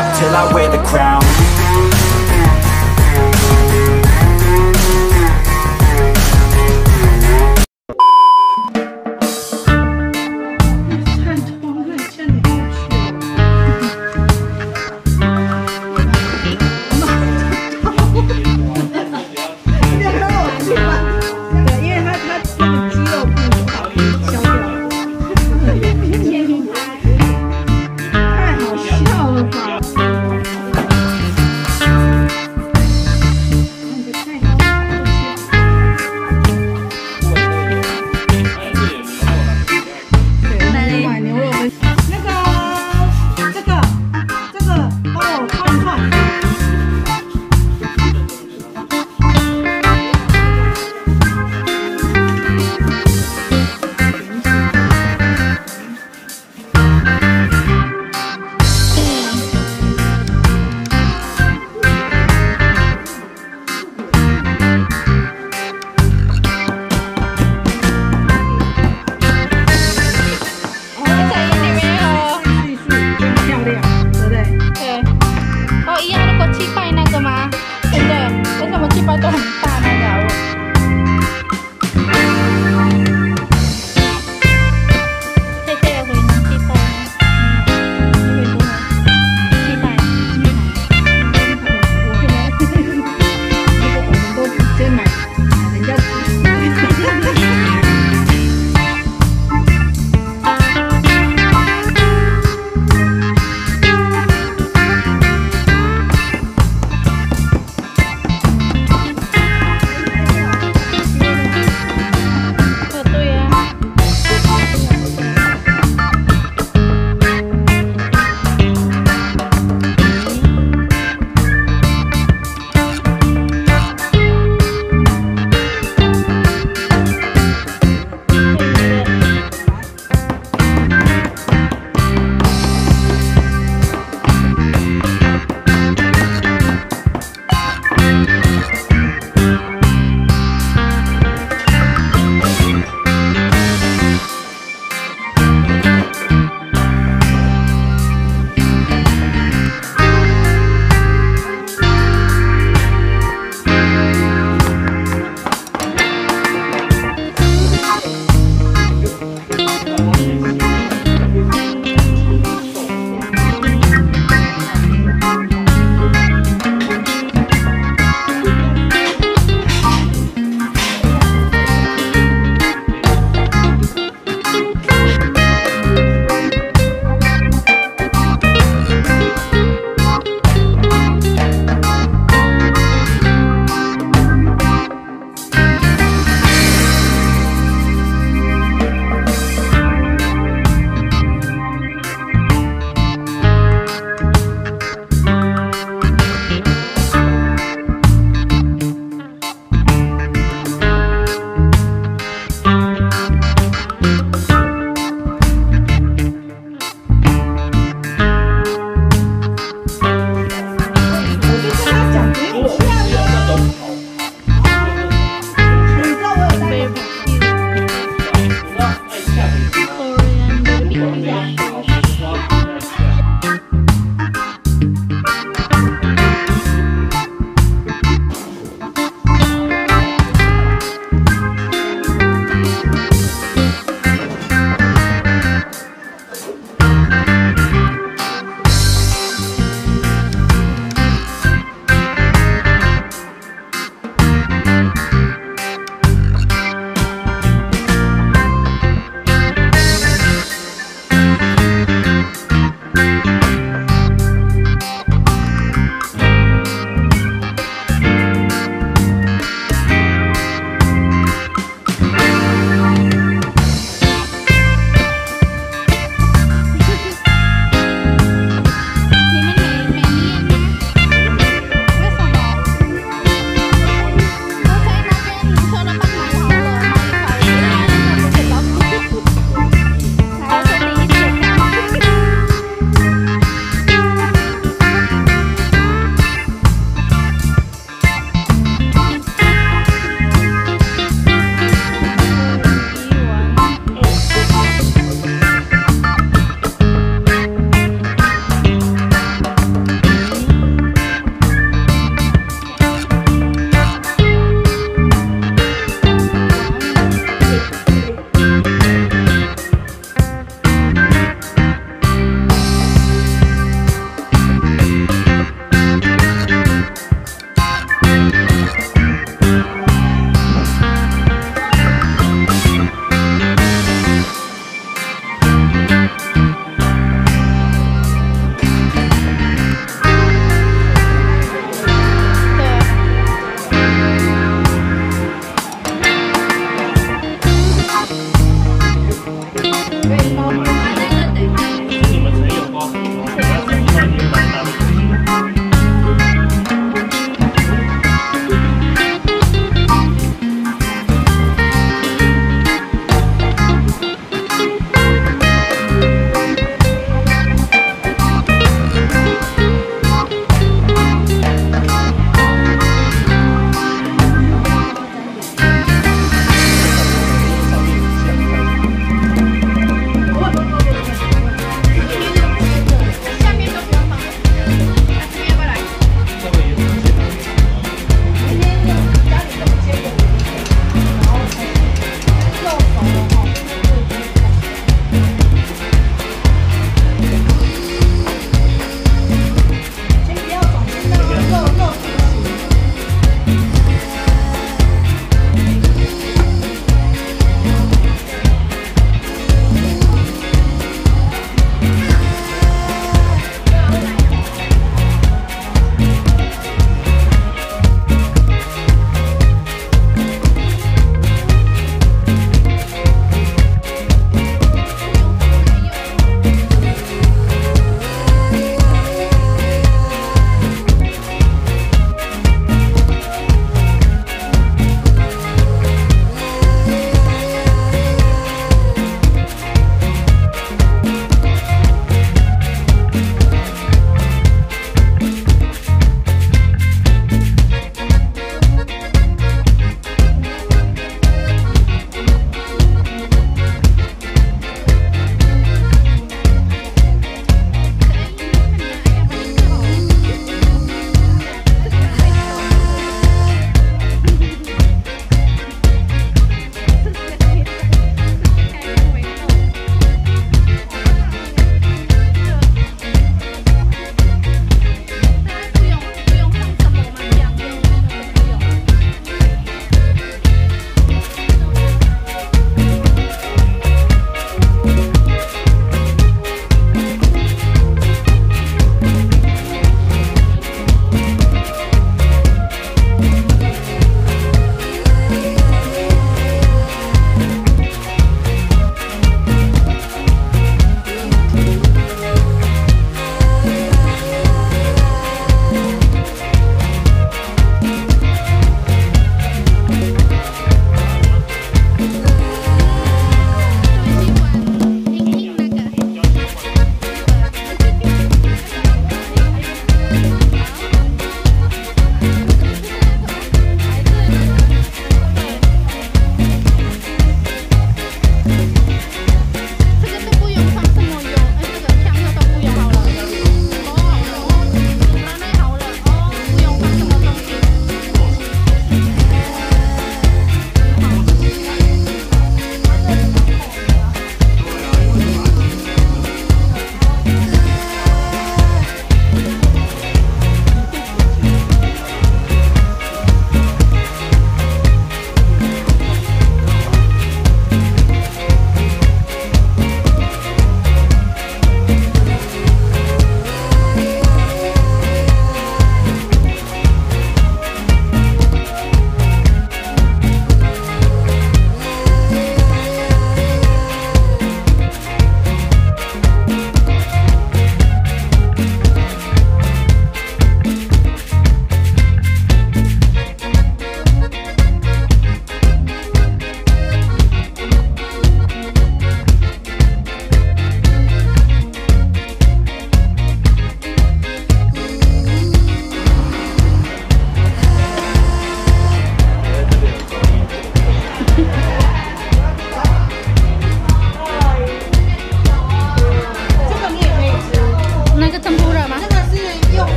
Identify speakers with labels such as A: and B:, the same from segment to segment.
A: stop till I wear the crown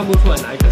B: 看不出来哪一个